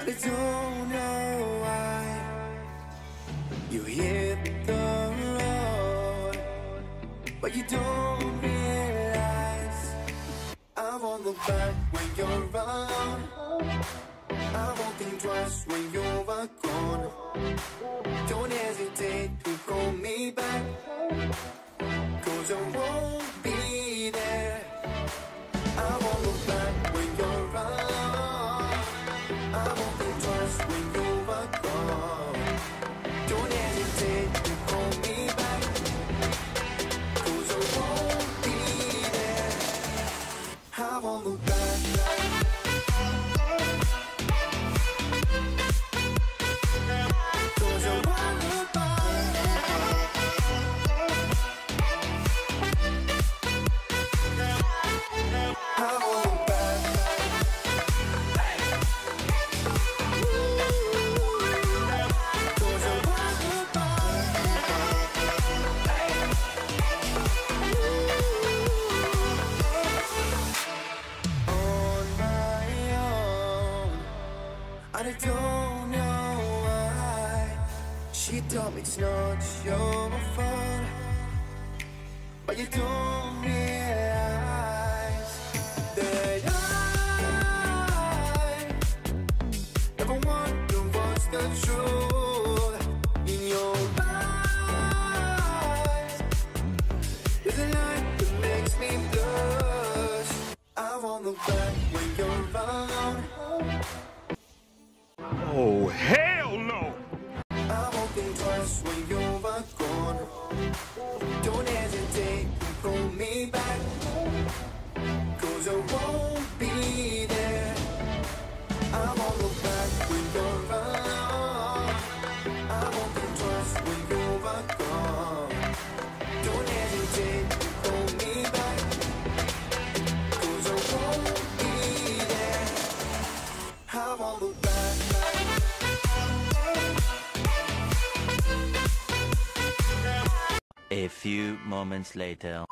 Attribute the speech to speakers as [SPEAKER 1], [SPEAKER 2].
[SPEAKER 1] I don't know why you hit the road, but you don't realize I won't look back when you're around. I won't think twice when I don't know why. She told me it's not your fault. But you don't realize That I Never wonder what's the truth In your eyes. There's a light that makes me blush. I won't look back when you're
[SPEAKER 2] Oh, hell
[SPEAKER 3] few moments later.